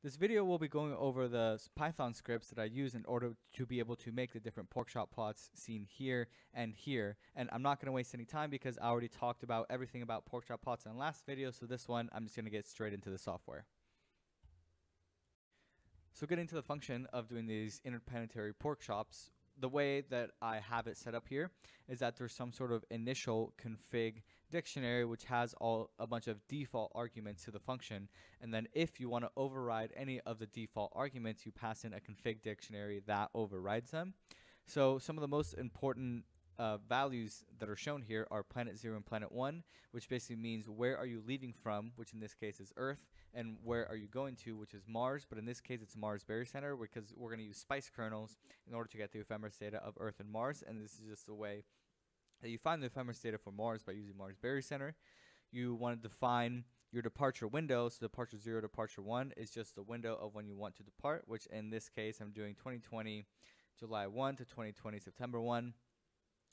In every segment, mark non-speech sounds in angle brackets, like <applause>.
This video will be going over the Python scripts that I use in order to be able to make the different pork chop plots seen here and here. And I'm not going to waste any time because I already talked about everything about pork chop plots in the last video. So this one, I'm just going to get straight into the software. So getting to the function of doing these interplanetary pork chops, the way that I have it set up here is that there's some sort of initial config dictionary which has all a bunch of default arguments to the function. And then if you want to override any of the default arguments you pass in a config dictionary that overrides them. So some of the most important uh, values that are shown here are planet 0 and planet 1 which basically means where are you leaving from which in this case is earth and where are you going to which is mars but in this case it's mars barycenter because we're going to use spice kernels in order to get the ephemeris data of earth and mars and this is just a way that you find the ephemeris data for Mars by using Mars Barycenter. You want to define your departure window. So departure 0, departure 1 is just the window of when you want to depart, which in this case I'm doing 2020 July 1 to 2020 September 1.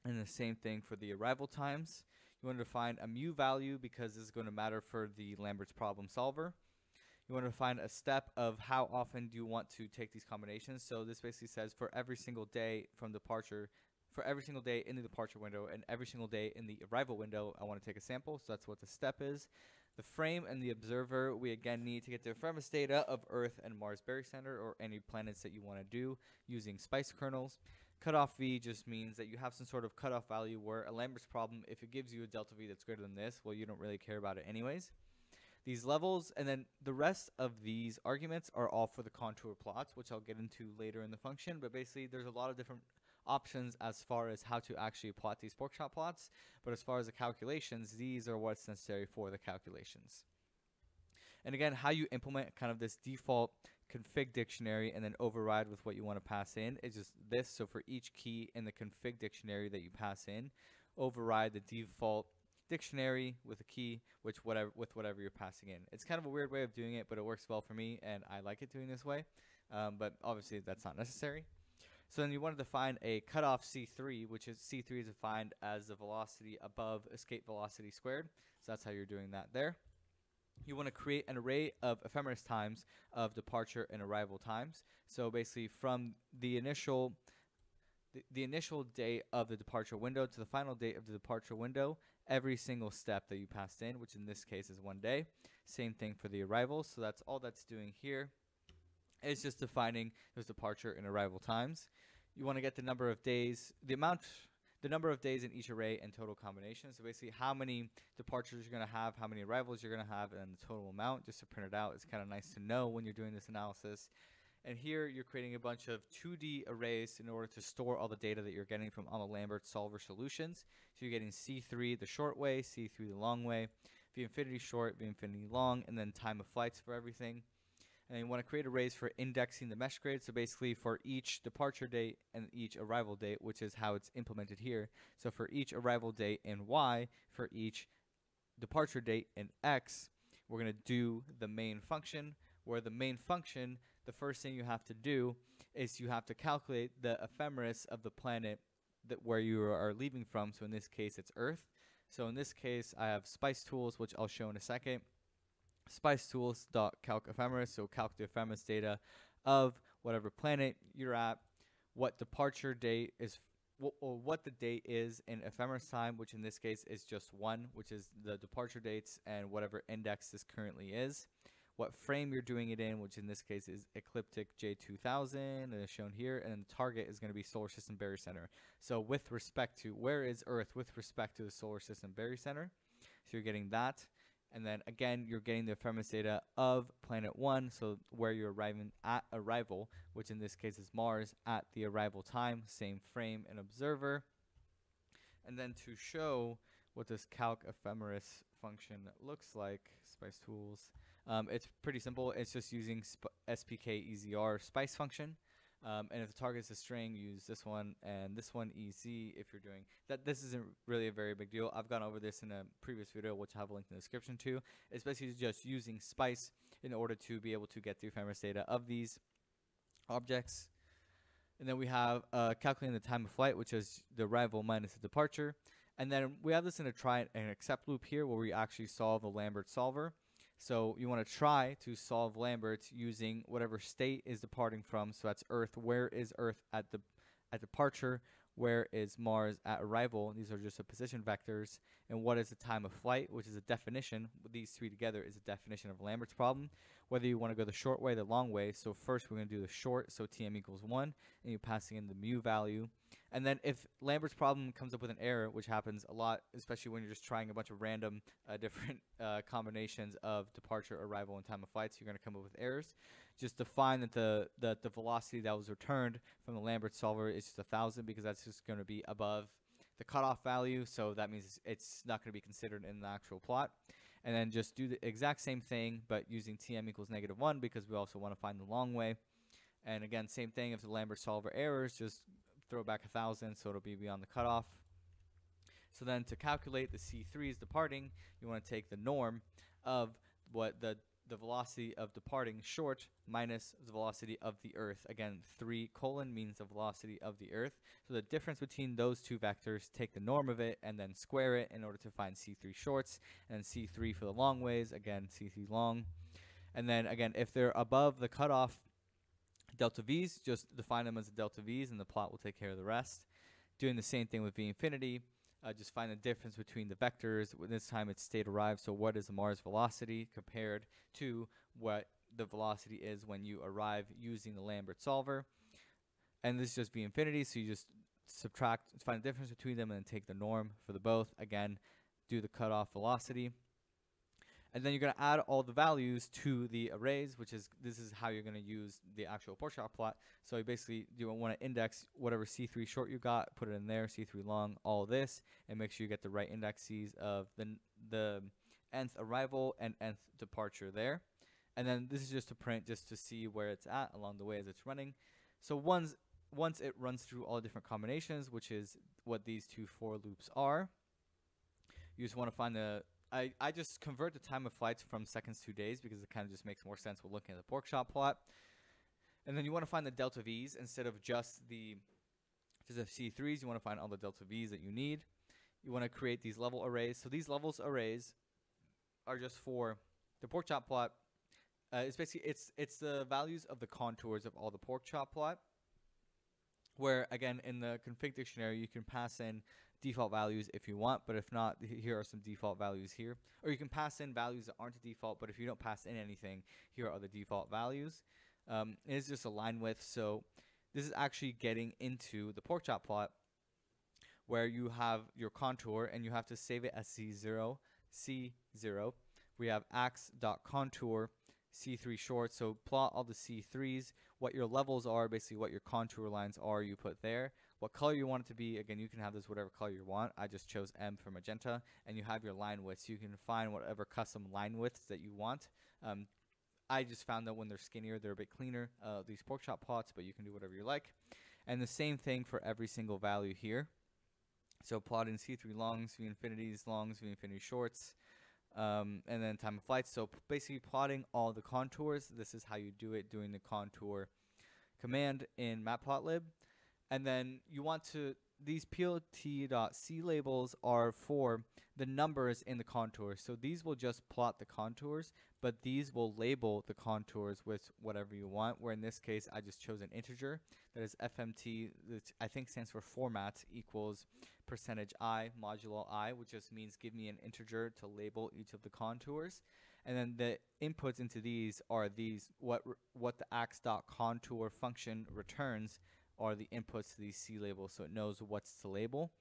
And the same thing for the arrival times. You want to define a mu value because this is going to matter for the Lambert's problem solver. You want to find a step of how often do you want to take these combinations. So this basically says for every single day from departure, for every single day in the departure window and every single day in the arrival window, I want to take a sample. So that's what the step is. The frame and the observer, we again need to get the ephemeris data of Earth and Mars Barycenter or any planets that you want to do using spice kernels. Cutoff V just means that you have some sort of cutoff value where a Lambert's problem, if it gives you a delta V that's greater than this, well, you don't really care about it anyways. These levels, and then the rest of these arguments are all for the contour plots, which I'll get into later in the function. But basically, there's a lot of different options as far as how to actually plot these pork chop plots. But as far as the calculations, these are what's necessary for the calculations. And again, how you implement kind of this default config dictionary and then override with what you want to pass in It's just this. So for each key in the config dictionary that you pass in, override the default dictionary with a key which whatever with whatever you're passing in. It's kind of a weird way of doing it, but it works well for me and I like it doing this way. Um, but obviously that's not necessary. So then you want to define a cutoff C3, which is C3 is defined as the velocity above escape velocity squared. So that's how you're doing that there. You want to create an array of ephemeris times of departure and arrival times. So basically from the initial the, the initial date of the departure window to the final date of the departure window, every single step that you passed in, which in this case is one day. Same thing for the arrival. So that's all that's doing here. It's just defining those departure and arrival times. You want to get the number of days, the amount, the number of days in each array and total combination. So basically, how many departures you're going to have, how many arrivals you're going to have, and the total amount. Just to print it out, it's kind of nice to know when you're doing this analysis. And here you're creating a bunch of 2D arrays in order to store all the data that you're getting from all the Lambert solver solutions. So you're getting C3 the short way, C3 the long way, V infinity short, V infinity long, and then time of flights for everything and you want to create arrays for indexing the mesh grid. So basically for each departure date and each arrival date, which is how it's implemented here. So for each arrival date in Y, for each departure date in X, we're going to do the main function, where the main function, the first thing you have to do is you have to calculate the ephemeris of the planet that where you are leaving from. So in this case, it's Earth. So in this case, I have Spice Tools, which I'll show in a second spice tools dot calc ephemeris so calc the ephemeris data of whatever planet you're at what departure date is or what the date is in ephemeris time which in this case is just one which is the departure dates and whatever index this currently is. What frame you're doing it in which in this case is ecliptic j2000 and is shown here and the target is going to be solar system barycenter so with respect to where is earth with respect to the solar system barycenter so you're getting that and then again, you're getting the ephemeris data of planet one, so where you're arriving at arrival, which in this case is Mars, at the arrival time, same frame and observer. And then to show what this calc ephemeris function looks like, Spice Tools, um, it's pretty simple. It's just using sp SPK EZR Spice function. Um, and if the target is a string, use this one and this one easy if you're doing that. This isn't really a very big deal. I've gone over this in a previous video, which I have a link in the description to. It's basically just using spice in order to be able to get the ephemeris data of these objects. And then we have uh, calculating the time of flight, which is the arrival minus the departure. And then we have this in a try and accept loop here where we actually solve the Lambert solver. So you want to try to solve Lambert's using whatever state is departing from. So that's Earth. Where is Earth at the at departure? Where is Mars at arrival? These are just the position vectors. And what is the time of flight, which is a definition. These three together is a definition of Lambert's problem. Whether you want to go the short way, the long way. So first we're going to do the short, so Tm equals 1, and you're passing in the mu value. And then if Lambert's problem comes up with an error, which happens a lot, especially when you're just trying a bunch of random uh, <laughs> different uh, combinations of departure, arrival, and time of flights, you're going to come up with errors. Just define that the, the, the velocity that was returned from the Lambert solver is just a 1,000 because that's just going to be above the cutoff value. So that means it's not going to be considered in the actual plot. And then just do the exact same thing, but using Tm equals negative 1 because we also want to find the long way. And again, same thing, if the Lambert solver errors, just throw back a thousand, so it'll be beyond the cutoff. So then to calculate the C3s departing, you want to take the norm of what the the velocity of departing short minus the velocity of the earth. Again, 3 colon means the velocity of the earth. So the difference between those two vectors, take the norm of it and then square it in order to find C3 shorts and C3 for the long ways. Again, C3 long. And then again, if they're above the cutoff delta v's, just define them as the delta v's and the plot will take care of the rest. Doing the same thing with v infinity, uh, just find the difference between the vectors. This time it's state arrived, so what is the Mars velocity compared to what the velocity is when you arrive using the Lambert solver. And this is just v infinity, so you just subtract, find the difference between them and then take the norm for the both. Again, do the cutoff velocity. And then you're going to add all the values to the arrays, which is this is how you're going to use the actual pork plot. So you basically you want to index whatever C3 short you got, put it in there, C3 long, all this, and make sure you get the right indexes of the the nth arrival and nth departure there. And then this is just to print just to see where it's at along the way as it's running. So once once it runs through all different combinations, which is what these two for loops are, you just want to find the I, I just convert the time of flights from seconds to days because it kind of just makes more sense when looking at the pork chop plot. And then you want to find the delta V's instead of just the just the C3s. You want to find all the delta V's that you need. You want to create these level arrays. So these levels arrays are just for the pork chop plot. Uh, it's basically it's it's the values of the contours of all the pork chop plot. Where again in the config dictionary you can pass in default values if you want, but if not, here are some default values here. Or you can pass in values that aren't a default, but if you don't pass in anything, here are the default values. Um, it is just a line width, so this is actually getting into the pork chop plot where you have your contour and you have to save it as C0, C0. We have ax.contour C3 short, so plot all the C3s, what your levels are, basically what your contour lines are, you put there what color you want it to be. Again, you can have this whatever color you want. I just chose M for magenta, and you have your line widths. You can find whatever custom line widths that you want. Um, I just found that when they're skinnier, they're a bit cleaner, uh, these pork chop plots, but you can do whatever you like. And the same thing for every single value here. So plotting C3 longs, V infinities, longs, V infinity shorts, um, and then time of flight. So basically plotting all the contours. This is how you do it, doing the contour command in matplotlib. And then you want to, these plot.c labels are for the numbers in the contours. So these will just plot the contours, but these will label the contours with whatever you want, where in this case, I just chose an integer. That is FMT, which I think stands for format, equals percentage i modulo i, which just means give me an integer to label each of the contours. And then the inputs into these are these, what, what the ax.contour function returns are the inputs to these C labels so it knows what's to label.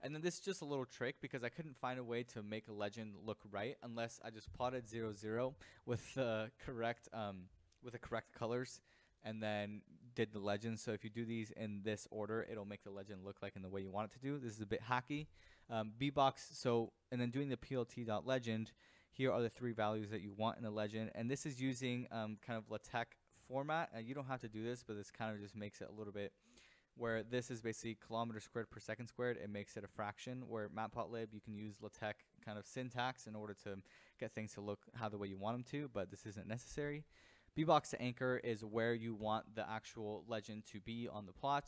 And then this is just a little trick because I couldn't find a way to make a legend look right unless I just plotted 0, 0 with the correct um, with the correct colors and then did the legend. So if you do these in this order, it'll make the legend look like in the way you want it to do. This is a bit hacky. Um, Bbox, so, and then doing the plt.legend, here are the three values that you want in the legend. And this is using um, kind of LaTeX format. And you don't have to do this, but this kind of just makes it a little bit where this is basically kilometer squared per second squared. It makes it a fraction. Where Matplotlib, you can use LaTeX kind of syntax in order to get things to look how the way you want them to, but this isn't necessary. Bbox to anchor is where you want the actual legend to be on the plot.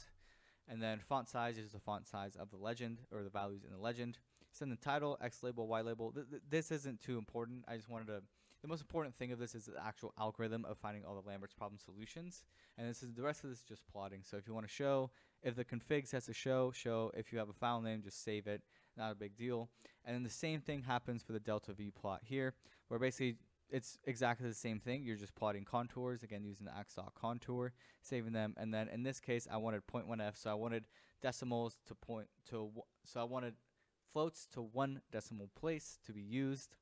And then font size is the font size of the legend or the values in the legend. send the title, X label, Y label. Th- th- this isn't too important. I just wanted to. The most important thing of this is the actual algorithm of finding all the Lambert's problem solutions, and this is the rest of this is just plotting. So if you want to show if the config says to show, show. If you have a file name, just save it. Not a big deal. And then the same thing happens for the delta V plot here, where basically it's exactly the same thing. You're just plotting contours, again, using the ax.contour, saving them. And then in this case, I wanted 0.1f, so I wanted decimals to point to, so I wanted floats to one decimal place to be used.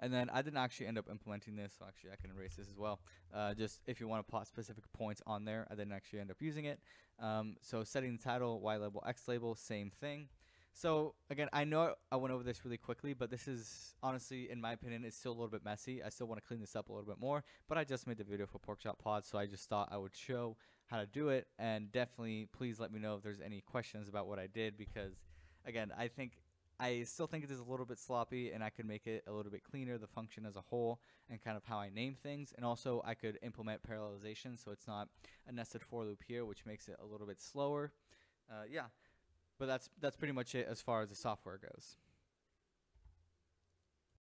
And then I didn't actually end up implementing this, so actually I can erase this as well. Uh, just if you want to plot specific points on there, I didn't actually end up using it. Um, so setting the title, Y label, X label, same thing. So again, I know I went over this really quickly, but this is honestly, in my opinion, it's still a little bit messy. I still want to clean this up a little bit more, but I just made the video for Porkchop Pod, so I just thought I would show how to do it. And definitely, please let me know if there's any questions about what I did, because again, I think I still think it is a little bit sloppy, and I could make it a little bit cleaner, the function as a whole, and kind of how I name things. And also, I could implement parallelization, so it's not a nested for loop here, which makes it a little bit slower. Uh, yeah. But that's that's pretty much it as far as the software goes.